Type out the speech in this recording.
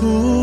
cool.